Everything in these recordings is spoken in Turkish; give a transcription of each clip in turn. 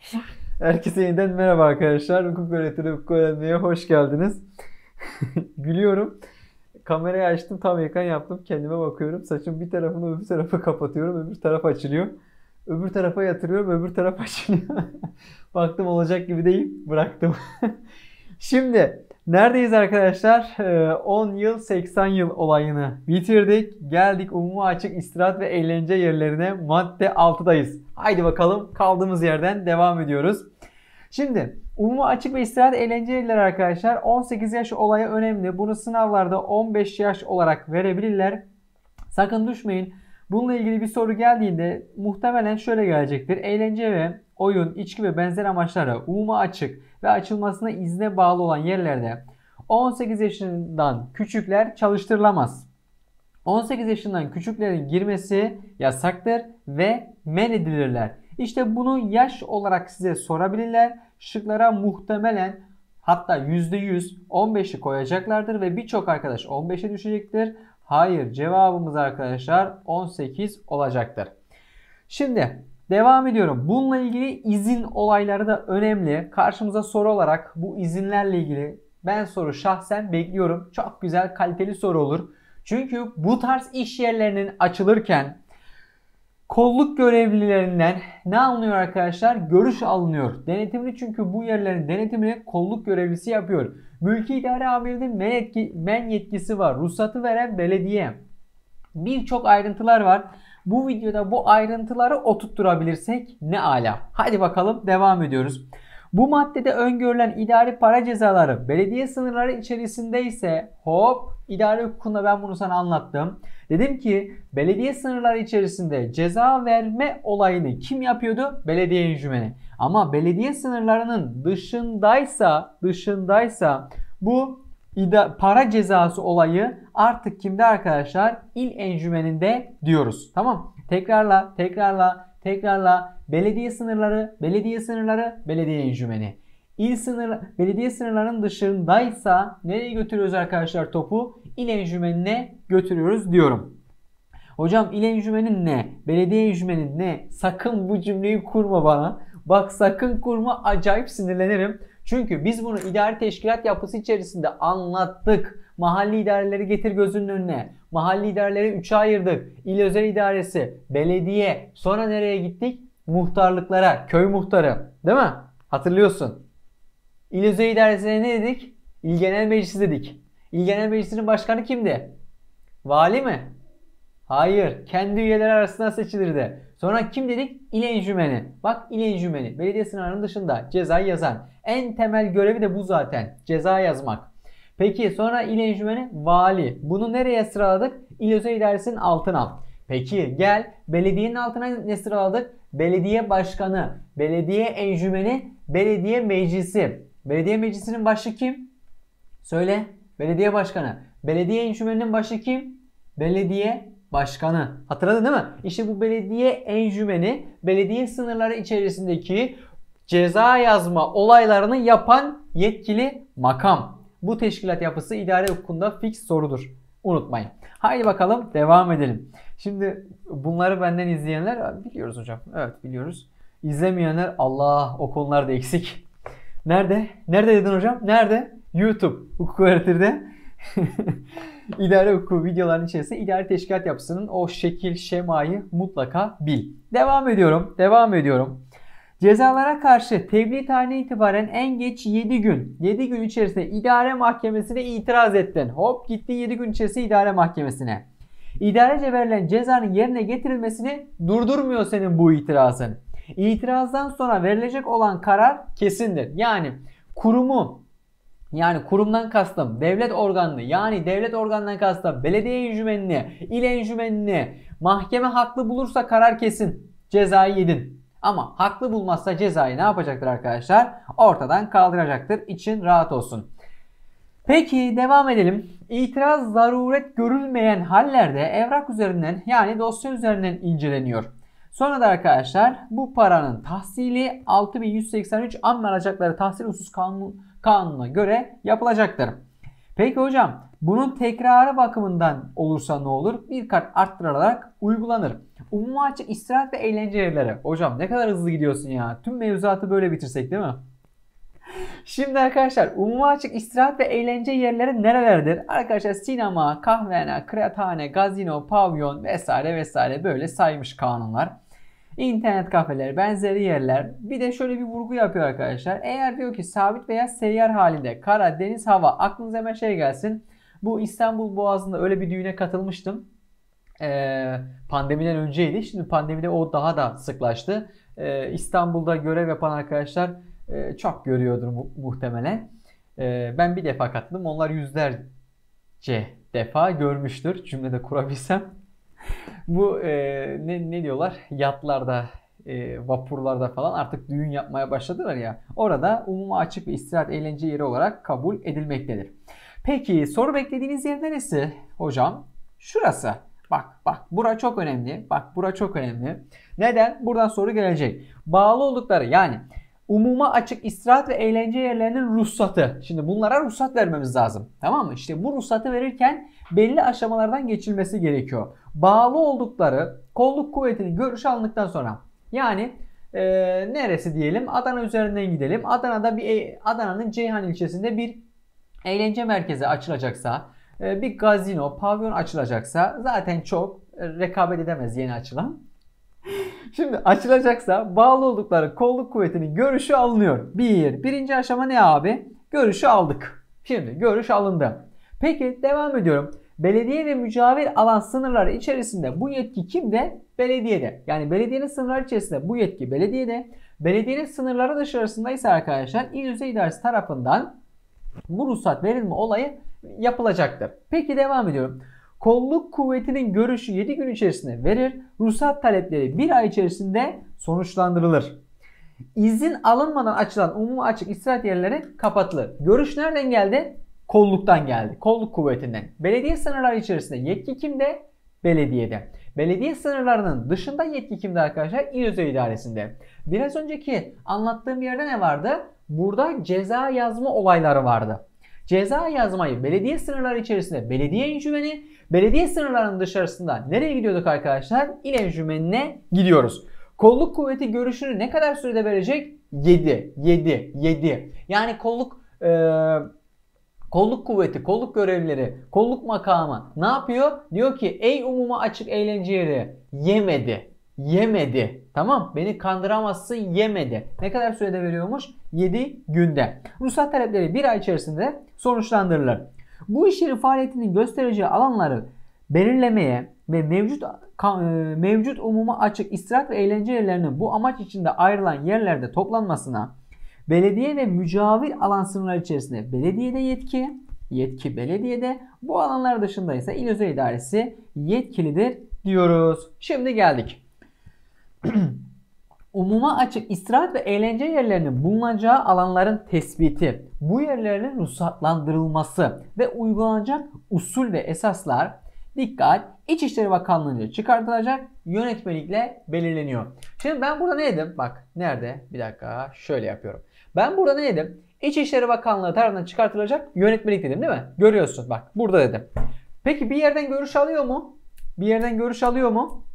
Herkese yeniden merhaba arkadaşlar. Hukuk öğretimi, hukuk öğrenmeye hoş geldiniz. Gülüyorum. Kamerayı açtım, tam ekran yaptım. Kendime bakıyorum. Saçım bir tarafını öbür tarafa kapatıyorum. Öbür taraf açılıyor. Öbür tarafa yatırıyorum. Öbür taraf açılıyor. Baktım olacak gibi değil. Bıraktım. Şimdi neredeyiz arkadaşlar? 10 yıl 80 yıl olayını bitirdik. Geldik umuma açık istirahat ve eğlence yerlerine madde 6'dayız. Haydi bakalım kaldığımız yerden devam ediyoruz. Şimdi umuma açık ve istirahat eğlence yerleri arkadaşlar 18 yaş olayı önemli. Bunu sınavlarda 15 yaş olarak verebilirler. Sakın düşmeyin. Bununla ilgili bir soru geldiğinde muhtemelen şöyle gelecektir. Eğlence ve oyun, içki ve benzer amaçlara umuma açık ve açılmasına izne bağlı olan yerlerde 18 yaşından küçükler çalıştırılamaz. 18 yaşından küçüklerin girmesi yasaktır ve men edilirler. İşte bunu yaş olarak size sorabilirler. Şıklara muhtemelen hatta %100 15'i koyacaklardır ve birçok arkadaş 15'e düşecektir. Hayır cevabımız arkadaşlar 18 olacaktır. Şimdi devam ediyorum. Bununla ilgili izin olayları da önemli. Karşımıza soru olarak bu izinlerle ilgili ben soru şahsen bekliyorum. Çok güzel kaliteli soru olur. Çünkü bu tarz iş yerlerinin açılırken kolluk görevlilerinden ne alınıyor arkadaşlar? Görüş alınıyor. Denetimini çünkü bu yerlerin denetimini kolluk görevlisi yapıyor. Mülki idare amirinin men, etki, men yetkisi var. Ruhsatı veren belediye. Birçok ayrıntılar var. Bu videoda bu ayrıntıları oturtturabilirsek ne ala. Hadi bakalım devam ediyoruz. Bu maddede öngörülen idari para cezaları belediye sınırları içerisinde ise hop idari hukukunda ben bunu sana anlattım. Dedim ki belediye sınırları içerisinde ceza verme olayını kim yapıyordu? Belediye encümeni. Ama belediye sınırlarının dışındaysa dışındaysa bu para cezası olayı artık kimde arkadaşlar? İl encümeninde diyoruz. Tamam. Tekrarla, tekrarla, tekrarla. Belediye sınırları, belediye sınırları, belediye encümeni. İl sınır, belediye sınırlarının dışındaysa nereye götürüyoruz arkadaşlar topu? İl encümenine götürüyoruz diyorum. Hocam il encümeni ne? Belediye encümeni ne? Sakın bu cümleyi kurma bana. Bak sakın kurma acayip sinirlenirim. Çünkü biz bunu idari teşkilat yapısı içerisinde anlattık. Mahalli idareleri getir gözünün önüne. Mahalli idareleri 3'e ayırdık. İl özel idaresi, belediye. Sonra nereye gittik? Muhtarlıklara, köy muhtarı. Değil mi? Hatırlıyorsun. İl özel idaresine ne dedik? İl genel meclisi dedik. İl genel meclisinin başkanı kimdi? Vali mi? Hayır. Kendi üyeleri arasından seçilirdi. Sonra kim dedik? İl encümeni. Bak il encümeni. Belediye sınırlarının dışında cezayı yazan. En temel görevi de bu zaten. Ceza yazmak. Peki sonra il encümeni vali. Bunu nereye sıraladık? İl özel idaresinin altına. Peki gel belediyenin altına ne sıraladık? Belediye başkanı, belediye encümeni, belediye meclisi. Belediye meclisinin başı kim? Söyle. Belediye başkanı. Belediye encümeninin başı kim? Belediye başkanı. Hatırladın değil mi? İşte bu belediye encümeni belediye sınırları içerisindeki ceza yazma olaylarını yapan yetkili makam. Bu teşkilat yapısı idare hukukunda fix sorudur. Unutmayın. Haydi bakalım devam edelim. Şimdi bunları benden izleyenler biliyoruz hocam. Evet biliyoruz. İzlemeyenler Allah o konularda eksik. Nerede? Nerede dedin hocam? Nerede? YouTube. Hukuk öğretirde. İdare hukuku videoların içerisinde idari teşkilat yapısının o şekil şemayı mutlaka bil. Devam ediyorum. Devam ediyorum. Cezalara karşı tebliğ tarihine itibaren en geç 7 gün, 7 gün içerisinde idare mahkemesine itiraz ettin. Hop gitti 7 gün içerisinde idare mahkemesine. İdarece verilen cezanın yerine getirilmesini durdurmuyor senin bu itirazın. İtirazdan sonra verilecek olan karar kesindir. Yani kurumu yani kurumdan kastım devlet organını yani devlet organından kastım belediye encümenini, il encümenini mahkeme haklı bulursa karar kesin. Cezayı yedin. Ama haklı bulmazsa cezayı ne yapacaktır arkadaşlar? Ortadan kaldıracaktır. İçin rahat olsun. Peki devam edelim. İtiraz zaruret görülmeyen hallerde evrak üzerinden yani dosya üzerinden inceleniyor. Sonra da arkadaşlar bu paranın tahsili 6183 amme alacakları tahsil husus kanun, kanununa göre yapılacaktır. Peki hocam bunun tekrarı bakımından olursa ne olur? Bir kat arttırılarak uygulanır. Umuma açık istirahat ve eğlence yerleri. Hocam ne kadar hızlı gidiyorsun ya. Tüm mevzuatı böyle bitirsek değil mi? Şimdi arkadaşlar umuma açık istirahat ve eğlence yerleri nerelerdir? Arkadaşlar sinema, kahvehane, kıraathane, gazino, pavyon vesaire vesaire böyle saymış kanunlar. İnternet kafeler, benzeri yerler. Bir de şöyle bir vurgu yapıyor arkadaşlar. Eğer diyor ki sabit veya seyyar halinde kara, deniz, hava aklınıza hemen şey gelsin. Bu İstanbul Boğazı'nda öyle bir düğüne katılmıştım. Ee, pandemiden önceydi. Şimdi pandemide o daha da sıklaştı. Ee, İstanbul'da görev yapan arkadaşlar e, çok görüyordur mu- muhtemelen. E, ben bir defa katıldım. Onlar yüzlerce defa görmüştür. Cümlede kurabilsem. Bu e, ne, ne diyorlar? Yatlarda, e, vapurlarda falan artık düğün yapmaya başladılar ya. Orada umuma açık ve istirahat eğlence yeri olarak kabul edilmektedir. Peki soru beklediğiniz yer neresi hocam? Şurası. Bak bak bura çok önemli. Bak bura çok önemli. Neden? Buradan soru gelecek. Bağlı oldukları yani umuma açık istirahat ve eğlence yerlerinin ruhsatı. Şimdi bunlara ruhsat vermemiz lazım. Tamam mı? İşte bu ruhsatı verirken belli aşamalardan geçilmesi gerekiyor. Bağlı oldukları kolluk kuvvetinin görüşü alındıktan sonra yani e, neresi diyelim Adana üzerinden gidelim. Adana'da bir e, Adana'nın Ceyhan ilçesinde bir eğlence merkezi açılacaksa e, bir gazino, pavyon açılacaksa zaten çok rekabet edemez yeni açılan. Şimdi açılacaksa bağlı oldukları kolluk kuvvetinin görüşü alınıyor. Bir. Birinci aşama ne abi? Görüşü aldık. Şimdi görüş alındı. Peki devam ediyorum. Belediye ve mücavir alan sınırları içerisinde bu yetki kimde? Belediyede. Yani belediyenin sınırları içerisinde bu yetki belediyede. Belediyenin sınırları dışarısında ise arkadaşlar İl Düzey İdaresi tarafından bu ruhsat verilme olayı yapılacaktır. Peki devam ediyorum. Kolluk kuvvetinin görüşü 7 gün içerisinde verir. Ruhsat talepleri 1 ay içerisinde sonuçlandırılır. İzin alınmadan açılan umuma açık istirahat yerleri kapatılır. Görüş nereden geldi? Kolluktan geldi. Kolluk kuvvetinden. Belediye sınırları içerisinde yetki kimde? Belediyede. Belediye sınırlarının dışında yetki kimde arkadaşlar? İl Özel İdaresi'nde. Biraz önceki anlattığım yerde ne vardı? Burada ceza yazma olayları vardı. Ceza yazmayı belediye sınırları içerisinde belediye encümeni, belediye sınırlarının dışarısında nereye gidiyorduk arkadaşlar? İl encümenine gidiyoruz. Kolluk kuvveti görüşünü ne kadar sürede verecek? 7, 7, 7. Yani kolluk e, kolluk kuvveti, kolluk görevlileri, kolluk makamı ne yapıyor? Diyor ki ey umuma açık eğlence yeri yemedi. Yemedi. Tamam beni kandıramazsın yemedi. Ne kadar sürede veriyormuş? 7 günde. Ruhsat talepleri 1 ay içerisinde sonuçlandırılır. Bu iş yeri faaliyetinin göstereceği alanları belirlemeye ve mevcut mevcut umuma açık istirahat ve eğlence yerlerinin bu amaç içinde ayrılan yerlerde toplanmasına belediye ve mücavir alan sınırları içerisinde belediyede yetki, yetki belediyede, bu alanlar dışında ise il özel idaresi yetkilidir diyoruz. Şimdi geldik. Umuma açık istirahat ve eğlence yerlerinin bulunacağı alanların tespiti, bu yerlerin ruhsatlandırılması ve uygulanacak usul ve esaslar dikkat İçişleri Bakanlığı'nca çıkartılacak yönetmelikle belirleniyor. Şimdi ben burada ne dedim? Bak nerede? Bir dakika şöyle yapıyorum. Ben burada ne dedim? İçişleri Bakanlığı tarafından çıkartılacak yönetmelik dedim değil mi? Görüyorsun bak burada dedim. Peki bir yerden görüş alıyor mu? Bir yerden görüş alıyor mu?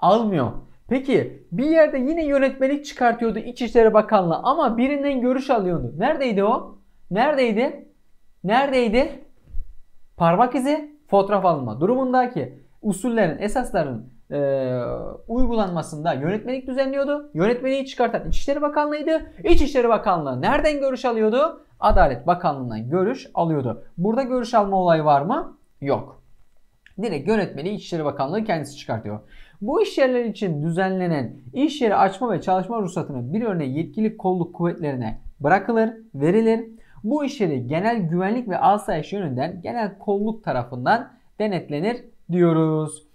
Almıyor. Peki bir yerde yine yönetmelik çıkartıyordu İçişleri Bakanlığı ama birinden görüş alıyordu. Neredeydi o? Neredeydi? Neredeydi? Parmak izi fotoğraf alma durumundaki usullerin, esasların e, uygulanmasında yönetmelik düzenliyordu. Yönetmeliği çıkartan İçişleri Bakanlığı'ydı. İçişleri Bakanlığı nereden görüş alıyordu? Adalet Bakanlığı'ndan görüş alıyordu. Burada görüş alma olayı var mı? Yok. Direkt yönetmeliği İçişleri Bakanlığı kendisi çıkartıyor. Bu iş yerleri için düzenlenen iş yeri açma ve çalışma ruhsatının bir örneği yetkili kolluk kuvvetlerine bırakılır, verilir. Bu iş yeri genel güvenlik ve asayiş yönünden genel kolluk tarafından denetlenir diyoruz.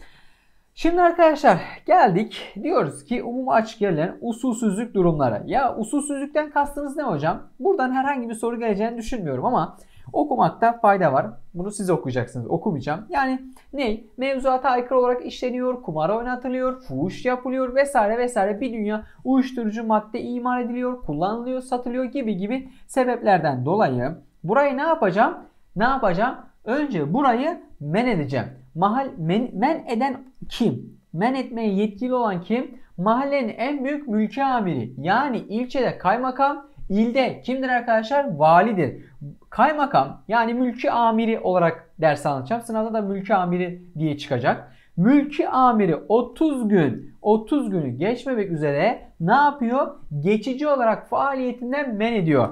Şimdi arkadaşlar geldik. Diyoruz ki umum açık yerlerin usulsüzlük durumları. Ya usulsüzlükten kastınız ne hocam? Buradan herhangi bir soru geleceğini düşünmüyorum ama okumakta fayda var. Bunu siz okuyacaksınız. Okumayacağım. Yani ne? Mevzuata aykırı olarak işleniyor, kumar oynatılıyor, fuhuş yapılıyor vesaire vesaire bir dünya uyuşturucu madde imal ediliyor, kullanılıyor, satılıyor gibi gibi sebeplerden dolayı burayı ne yapacağım? Ne yapacağım? Önce burayı men edeceğim. Mahal men, men eden kim? men etmeye yetkili olan kim? Mahallenin en büyük mülki amiri. Yani ilçede kaymakam, ilde kimdir arkadaşlar? Validir. Kaymakam yani mülki amiri olarak ders anlatacağım. Sınavda da mülki amiri diye çıkacak. Mülki amiri 30 gün 30 günü geçmemek üzere ne yapıyor? Geçici olarak faaliyetinden men ediyor.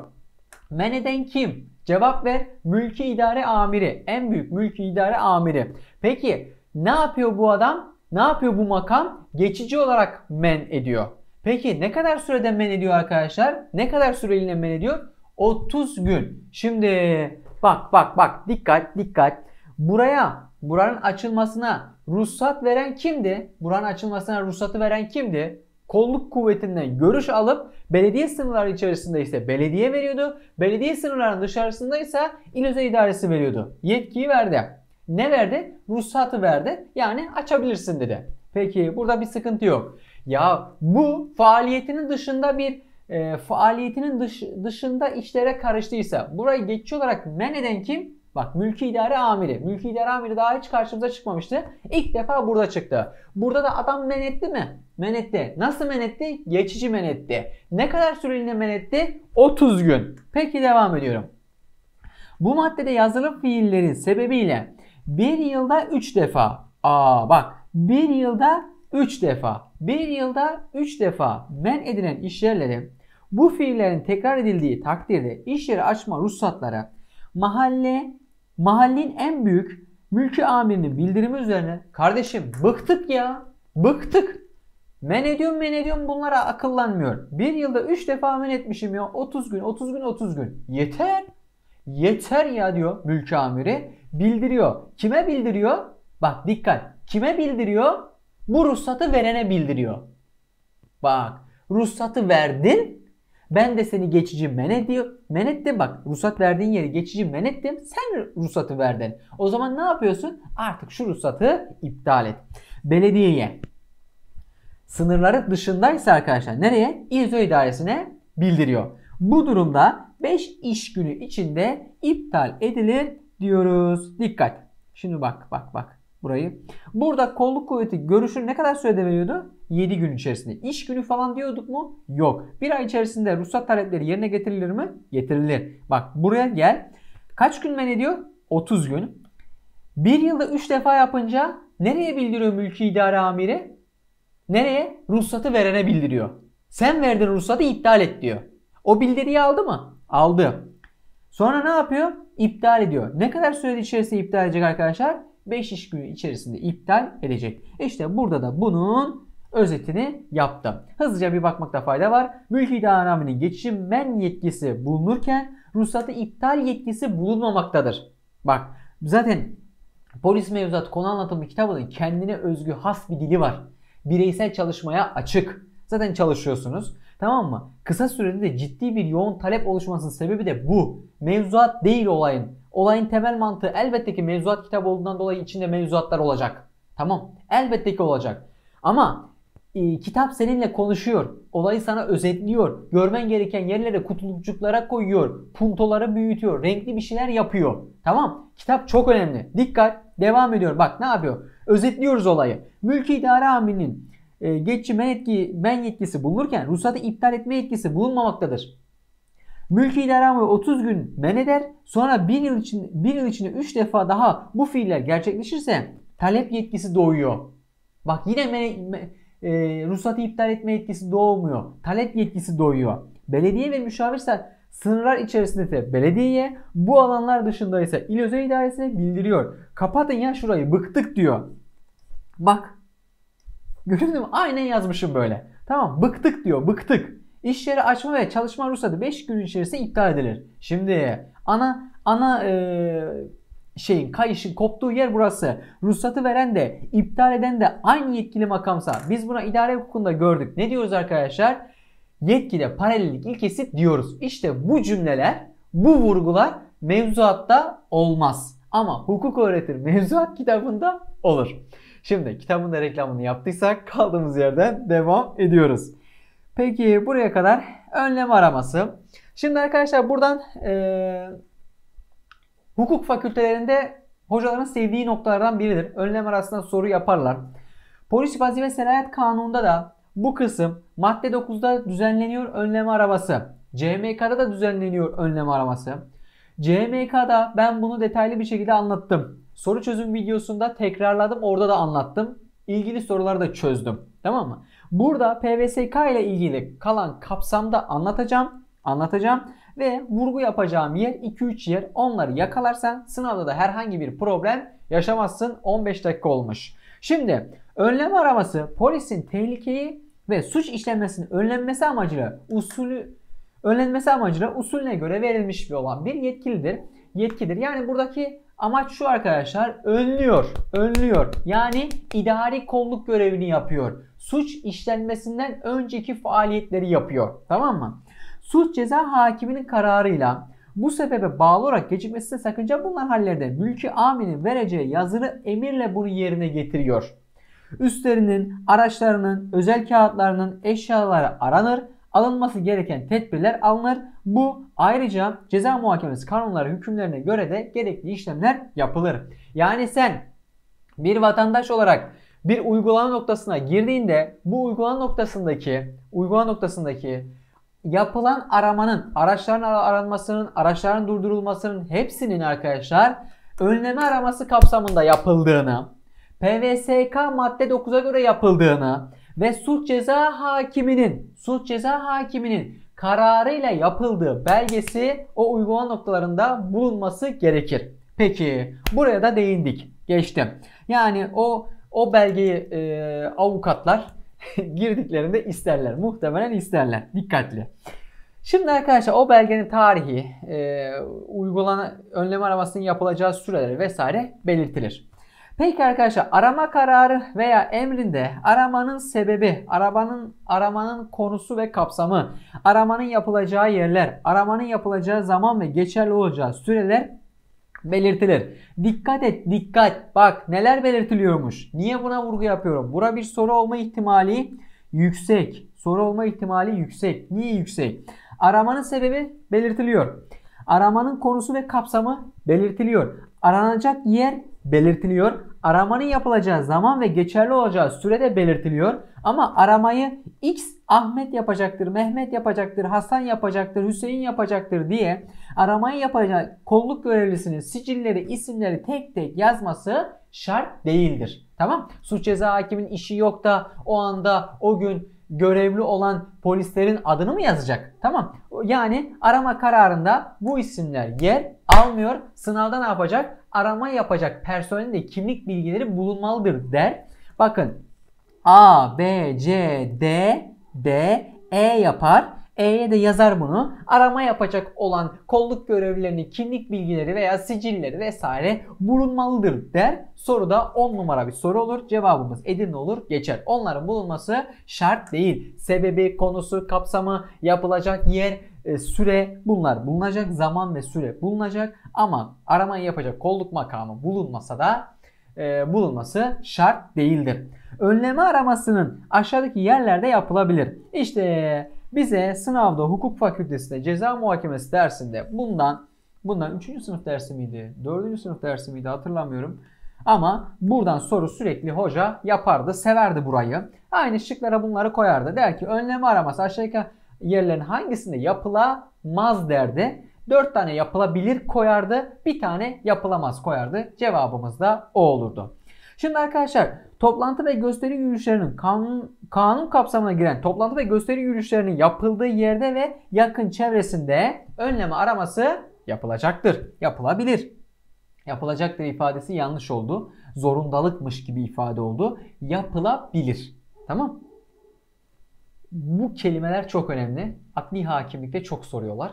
Men eden kim? Cevap ver. Mülki idare amiri. En büyük mülki idare amiri. Peki ne yapıyor bu adam? Ne yapıyor bu makam? Geçici olarak men ediyor. Peki ne kadar sürede men ediyor arkadaşlar? Ne kadar süreliğine men ediyor? 30 gün. Şimdi bak bak bak dikkat dikkat. Buraya buranın açılmasına ruhsat veren kimdi? Buranın açılmasına ruhsatı veren kimdi? Kolluk kuvvetinden görüş alıp belediye sınırları içerisinde ise belediye veriyordu. Belediye sınırlarının dışarısında ise il özel idaresi veriyordu. Yetkiyi verdi. Ne verdi? Ruhsatı verdi. Yani açabilirsin dedi. Peki burada bir sıkıntı yok. Ya bu faaliyetinin dışında bir e, faaliyetinin dış, dışında işlere karıştıysa burayı geçici olarak men eden kim? Bak mülki idare amiri. Mülki idare amiri daha hiç karşımıza çıkmamıştı. İlk defa burada çıktı. Burada da adam men etti mi? Men etti. Nasıl men etti? Geçici men etti. Ne kadar süreliğine men etti? 30 gün. Peki devam ediyorum. Bu maddede yazılı fiillerin sebebiyle bir yılda 3 defa. Aa bak bir yılda 3 defa. Bir yılda 3 defa men edilen işyerleri bu fiillerin tekrar edildiği takdirde iş yeri açma ruhsatları mahalle mahallenin en büyük mülki amirinin bildirimi üzerine kardeşim bıktık ya bıktık men ediyorum men ediyorum bunlara akıllanmıyor. Bir yılda 3 defa men etmişim ya 30 gün 30 gün 30 gün yeter yeter ya diyor mülki amiri bildiriyor. Kime bildiriyor? Bak dikkat kime bildiriyor? Bu ruhsatı verene bildiriyor. Bak ruhsatı verdin ben de seni geçici men ediyor. Men ettim bak ruhsat verdiğin yeri geçici men ettim. Sen ruhsatı verdin. O zaman ne yapıyorsun? Artık şu ruhsatı iptal et. Belediyeye sınırları dışındaysa arkadaşlar nereye? İl idaresine bildiriyor. Bu durumda 5 iş günü içinde iptal edilir diyoruz. Dikkat. Şimdi bak bak bak burayı. Burada kolluk kuvveti görüşünü ne kadar sürede veriyordu? 7 gün içerisinde. İş günü falan diyorduk mu? Yok. Bir ay içerisinde ruhsat talepleri yerine getirilir mi? Getirilir. Bak buraya gel. Kaç gün men ediyor? 30 gün. Bir yılda 3 defa yapınca nereye bildiriyor mülki idare amiri? Nereye? Ruhsatı verene bildiriyor. Sen verdin ruhsatı iptal et diyor. O bildiriyi aldı mı? Aldı. Sonra ne yapıyor? İptal ediyor. Ne kadar süre içerisinde iptal edecek arkadaşlar? 5 iş günü içerisinde iptal edecek. İşte burada da bunun özetini yaptım. Hızlıca bir bakmakta fayda var. Mülki iddianamenin geçici men yetkisi bulunurken ruhsatı iptal yetkisi bulunmamaktadır. Bak zaten polis mevzuat konu anlatımı kitabının kendine özgü has bir dili var. Bireysel çalışmaya açık. Zaten çalışıyorsunuz. Tamam mı? Kısa sürede de ciddi bir yoğun talep oluşmasının sebebi de bu. Mevzuat değil olayın. Olayın temel mantığı elbette ki mevzuat kitabı olduğundan dolayı içinde mevzuatlar olacak. Tamam. Elbette ki olacak. Ama e, kitap seninle konuşuyor. Olayı sana özetliyor. Görmen gereken yerlere kutulukçuklara koyuyor. Puntoları büyütüyor. Renkli bir şeyler yapıyor. Tamam. Kitap çok önemli. Dikkat. Devam ediyor. Bak ne yapıyor? Özetliyoruz olayı. Mülki idare amirinin e, geçici men, etki, men yetkisi bulunurken ruhsatı iptal etme yetkisi bulunmamaktadır. Mülki idare amiri 30 gün men eder. Sonra 1 yıl, için, 1 yıl içinde 3 defa daha bu fiiller gerçekleşirse talep yetkisi doğuyor. Bak yine men, e, ruhsatı iptal etme yetkisi doğmuyor. Talep yetkisi doğuyor. Belediye ve müşavirse sınırlar içerisinde ise belediyeye, bu alanlar dışında ise il özel idaresine bildiriyor. Kapatın ya şurayı bıktık diyor. Bak. Gördün mü? Aynen yazmışım böyle. Tamam bıktık diyor bıktık. İş yeri açma ve çalışma ruhsatı 5 gün içerisinde iptal edilir. Şimdi ana ana e, şeyin kayışın koptuğu yer burası. Ruhsatı veren de iptal eden de aynı yetkili makamsa biz buna idare hukukunda gördük. Ne diyoruz arkadaşlar? Yetkide paralellik ilkesi diyoruz. İşte bu cümleler, bu vurgular mevzuatta olmaz. Ama hukuk öğretir mevzuat kitabında olur. Şimdi kitabın da reklamını yaptıysak kaldığımız yerden devam ediyoruz. Peki buraya kadar önlem araması. Şimdi arkadaşlar buradan e, hukuk fakültelerinde hocaların sevdiği noktalardan biridir. Önlem arasında soru yaparlar. Polis vazife serayet kanununda da bu kısım madde 9'da düzenleniyor önleme araması. CMK'da da düzenleniyor önleme araması. CMK'da ben bunu detaylı bir şekilde anlattım. Soru çözüm videosunda tekrarladım. Orada da anlattım. İlgili soruları da çözdüm. Tamam mı? Burada PVSK ile ilgili kalan kapsamda anlatacağım. Anlatacağım ve vurgu yapacağım yer 2-3 yer. Onları yakalarsan sınavda da herhangi bir problem yaşamazsın. 15 dakika olmuş. Şimdi önlem araması polisin tehlikeyi ve suç işlenmesinin önlenmesi amacıyla usulü önlenmesi amacıyla usulüne göre verilmiş bir olan bir yetkilidir. Yetkidir. Yani buradaki amaç şu arkadaşlar önlüyor. Önlüyor. Yani idari kolluk görevini yapıyor. Suç işlenmesinden önceki faaliyetleri yapıyor. Tamam mı? Suç ceza hakiminin kararıyla bu sebebe bağlı olarak gecikmesine sakınca bulunan hallerde mülki aminin vereceği yazılı emirle bunu yerine getiriyor. Üstlerinin, araçlarının, özel kağıtlarının eşyaları aranır, alınması gereken tedbirler alınır. Bu ayrıca ceza muhakemesi kanunları hükümlerine göre de gerekli işlemler yapılır. Yani sen bir vatandaş olarak bir uygulama noktasına girdiğinde bu uygulama noktasındaki uygulama noktasındaki yapılan aramanın, araçların aranmasının, araçların durdurulmasının hepsinin arkadaşlar önleme araması kapsamında yapıldığını, PVSK madde 9'a göre yapıldığını ve suç ceza hakiminin, suç ceza hakiminin kararıyla yapıldığı belgesi o uygulama noktalarında bulunması gerekir. Peki buraya da değindik. Geçtim. Yani o o belgeyi e, avukatlar girdiklerinde isterler. Muhtemelen isterler. Dikkatli. Şimdi arkadaşlar o belgenin tarihi, e, uygulanan önlem aramasının yapılacağı süreleri vesaire belirtilir. Peki arkadaşlar arama kararı veya emrinde aramanın sebebi, arabanın aramanın konusu ve kapsamı, aramanın yapılacağı yerler, aramanın yapılacağı zaman ve geçerli olacağı süreler belirtilir. Dikkat et dikkat bak neler belirtiliyormuş. Niye buna vurgu yapıyorum? Bura bir soru olma ihtimali yüksek. Soru olma ihtimali yüksek. Niye yüksek? Aramanın sebebi belirtiliyor. Aramanın konusu ve kapsamı belirtiliyor. Aranacak yer belirtiliyor. Aramanın yapılacağı zaman ve geçerli olacağı sürede belirtiliyor. Ama aramayı X Ahmet yapacaktır, Mehmet yapacaktır, Hasan yapacaktır, Hüseyin yapacaktır diye aramayı yapacak kolluk görevlisinin sicilleri, isimleri tek tek yazması şart değildir. Tamam? Suç ceza hakimin işi yok da o anda o gün görevli olan polislerin adını mı yazacak? Tamam. Yani arama kararında bu isimler yer almıyor. Sınavda ne yapacak? Arama yapacak personelin de kimlik bilgileri bulunmalıdır der. Bakın A, B, C, D, D, E yapar. E'ye de yazar bunu. Arama yapacak olan kolluk görevlilerinin kimlik bilgileri veya sicilleri vesaire bulunmalıdır der. Soruda 10 numara bir soru olur. Cevabımız Edirne olur geçer. Onların bulunması şart değil. Sebebi, konusu, kapsamı, yapılacak yer, e, süre bunlar bulunacak. Zaman ve süre bulunacak. Ama aramayı yapacak kolluk makamı bulunmasa da e, bulunması şart değildir. Önleme aramasının aşağıdaki yerlerde yapılabilir. İşte bize sınavda hukuk fakültesinde ceza muhakemesi dersinde bundan bundan 3. sınıf dersi miydi? 4. sınıf dersi miydi hatırlamıyorum. Ama buradan soru sürekli hoca yapardı, severdi burayı. Aynı şıklara bunları koyardı. Der ki önleme araması aşağıdaki yerlerin hangisinde yapılamaz derdi. 4 tane yapılabilir koyardı. Bir tane yapılamaz koyardı. Cevabımız da o olurdu. Şimdi arkadaşlar toplantı ve gösteri yürüyüşlerinin kanun, kanun kapsamına giren toplantı ve gösteri yürüyüşlerinin yapıldığı yerde ve yakın çevresinde önleme araması yapılacaktır. Yapılabilir. Yapılacaktır ifadesi yanlış oldu. Zorundalıkmış gibi ifade oldu. Yapılabilir. Tamam. Bu kelimeler çok önemli. Adli hakimlikte çok soruyorlar.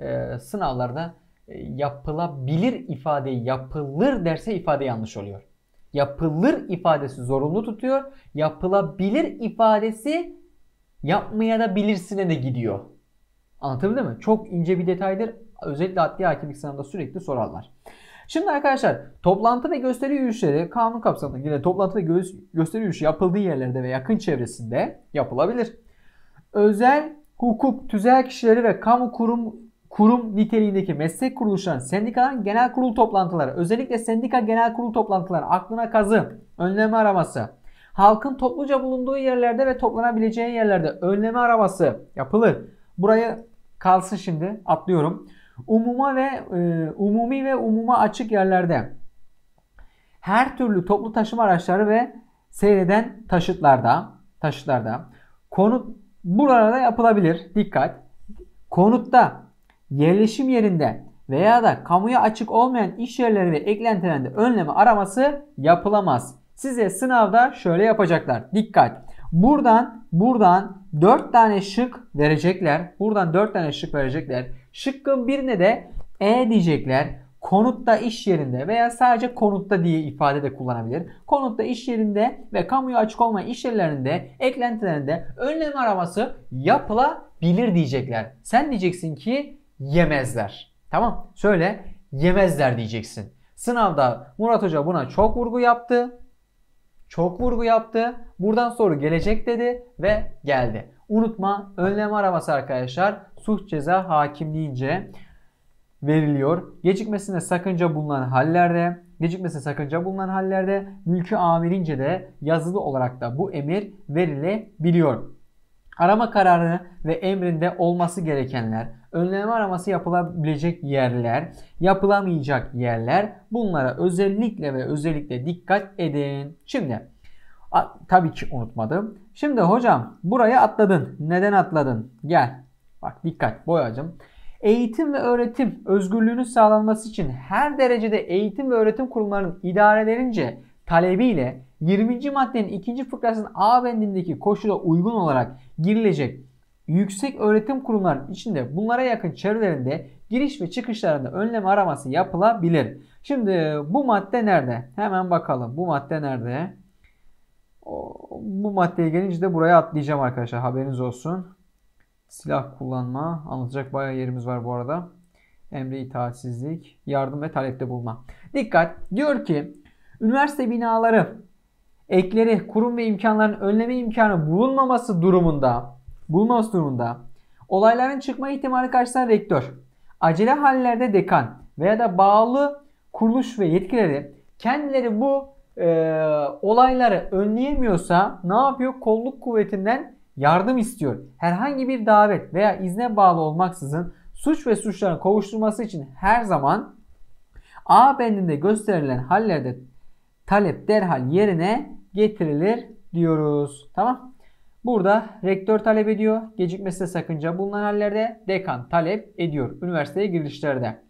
Ee, sınavlarda e, yapılabilir ifadeyi yapılır derse ifade yanlış oluyor yapılır ifadesi zorunlu tutuyor. Yapılabilir ifadesi yapmaya da bilirsine de gidiyor. Anlatabildim mi? Çok ince bir detaydır. Özellikle adli hakimlik sınavında sürekli sorarlar. Şimdi arkadaşlar toplantı ve gösteri yürüyüşleri kanun kapsamında yine toplantı ve gö gösteri yürüyüşü yapıldığı yerlerde ve yakın çevresinde yapılabilir. Özel hukuk, tüzel kişileri ve kamu kurum kurum niteliğindeki meslek kuruluşların, sendikaların genel kurul toplantıları, özellikle sendika genel kurul toplantıları, aklına kazı, önleme araması, Halkın topluca bulunduğu yerlerde ve toplanabileceği yerlerde önleme araması yapılır. Buraya kalsın şimdi atlıyorum. Umuma ve e, umumi ve umuma açık yerlerde her türlü toplu taşıma araçları ve seyreden taşıtlarda taşıtlarda konut burada yapılabilir. Dikkat. Konutta, yerleşim yerinde veya da kamuya açık olmayan iş yerleri ve eklentilerinde önleme araması yapılamaz. Size sınavda şöyle yapacaklar. Dikkat. Buradan buradan 4 tane şık verecekler. Buradan 4 tane şık verecekler. Şıkkın birine de E diyecekler. Konutta iş yerinde veya sadece konutta diye ifade de kullanabilir. Konutta iş yerinde ve kamuya açık olmayan iş yerlerinde, eklentilerinde önlem araması yapılabilir diyecekler. Sen diyeceksin ki yemezler. Tamam söyle yemezler diyeceksin. Sınavda Murat Hoca buna çok vurgu yaptı. Çok vurgu yaptı. Buradan soru gelecek dedi ve geldi. Unutma önlem araması arkadaşlar suç ceza hakimliğince veriliyor. Gecikmesine sakınca bulunan hallerde, gecikmesine sakınca bulunan hallerde mülkü amirince de yazılı olarak da bu emir verilebiliyor. Arama kararı ve emrinde olması gerekenler, önleme araması yapılabilecek yerler, yapılamayacak yerler bunlara özellikle ve özellikle dikkat edin. Şimdi tabii ki unutmadım. Şimdi hocam buraya atladın. Neden atladın? Gel. Bak dikkat boyacım. Eğitim ve öğretim özgürlüğünün sağlanması için her derecede eğitim ve öğretim kurumlarının idarelerince talebiyle 20. maddenin 2. fıkrasının A bendindeki koşula uygun olarak girilecek yüksek öğretim kurumlarının içinde bunlara yakın çevrelerinde giriş ve çıkışlarında önlem araması yapılabilir. Şimdi bu madde nerede? Hemen bakalım. Bu madde nerede? Bu maddeye gelince de buraya atlayacağım arkadaşlar. Haberiniz olsun. Silah kullanma. Anlatacak bayağı yerimiz var bu arada. Emre itaatsizlik, yardım ve talepte bulma. Dikkat! Diyor ki üniversite binaları, ekleri, kurum ve imkanların önleme imkanı bulunmaması durumunda bulunmaması durumunda olayların çıkma ihtimali karşısında rektör, acele hallerde dekan veya da bağlı kuruluş ve yetkileri kendileri bu e, olayları önleyemiyorsa ne yapıyor? Kolluk kuvvetinden yardım istiyor. Herhangi bir davet veya izne bağlı olmaksızın suç ve suçların kovuşturması için her zaman A bendinde gösterilen hallerde talep derhal yerine getirilir diyoruz. Tamam. Burada rektör talep ediyor. Gecikmesine sakınca bulunan hallerde dekan talep ediyor. Üniversiteye girişlerde.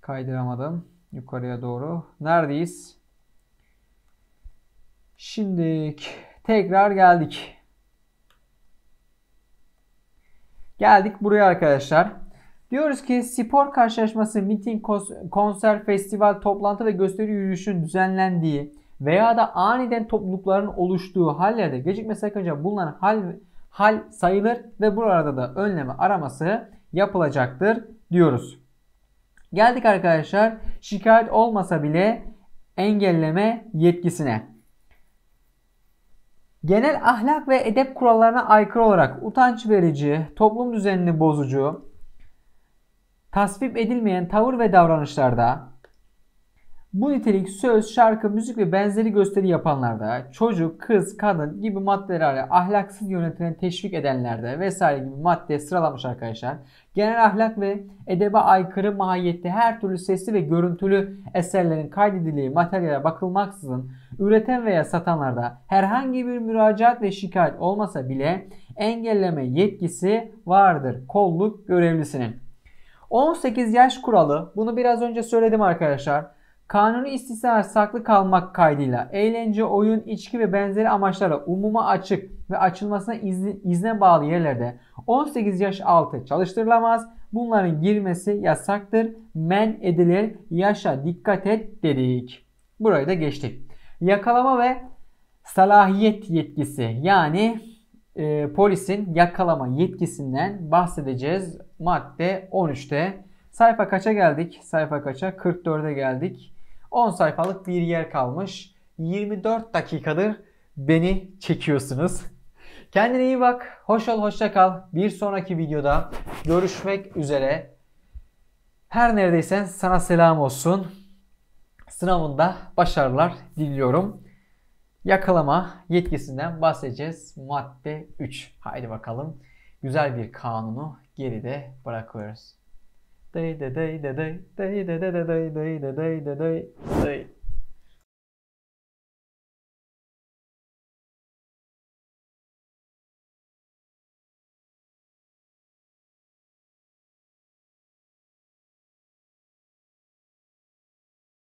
Kaydıramadım. Yukarıya doğru. Neredeyiz? Şimdi tekrar geldik. Geldik buraya arkadaşlar. Diyoruz ki spor karşılaşması, miting, konser, festival, toplantı ve gösteri yürüyüşün düzenlendiği veya da aniden toplulukların oluştuğu hallerde gecikme sakınca bulunan hal, hal sayılır ve burada da önleme araması yapılacaktır diyoruz. Geldik arkadaşlar şikayet olmasa bile engelleme yetkisine. Genel ahlak ve edep kurallarına aykırı olarak utanç verici, toplum düzenini bozucu, tasvip edilmeyen tavır ve davranışlarda bu nitelik söz, şarkı, müzik ve benzeri gösteri yapanlarda, çocuk, kız, kadın gibi maddelerle ahlaksız yönetilen teşvik edenlerde vesaire gibi madde sıralamış arkadaşlar. Genel ahlak ve edebe aykırı mahiyette her türlü sesli ve görüntülü eserlerin kaydedildiği materyale bakılmaksızın üreten veya satanlarda herhangi bir müracaat ve şikayet olmasa bile engelleme yetkisi vardır kolluk görevlisinin. 18 yaş kuralı bunu biraz önce söyledim arkadaşlar. Kanuni istisna saklı kalmak kaydıyla eğlence, oyun, içki ve benzeri amaçlarla umuma açık ve açılmasına izni, izne bağlı yerlerde 18 yaş altı çalıştırılamaz. Bunların girmesi yasaktır. Men edilir. Yaşa dikkat et dedik. Burayı da geçtik. Yakalama ve salahiyet yetkisi yani e, polisin yakalama yetkisinden bahsedeceğiz. Madde 13'te. Sayfa kaça geldik? Sayfa kaça? 44'e geldik. 10 sayfalık bir yer kalmış. 24 dakikadır beni çekiyorsunuz. Kendine iyi bak. Hoş ol, hoşça kal. Bir sonraki videoda görüşmek üzere. Her neredeysen sana selam olsun. sınavında başarılar diliyorum. Yakalama yetkisinden bahsedeceğiz. Madde 3. Haydi bakalım. Güzel bir kanunu geride bırakıyoruz. Day day day day day day day day day day day day day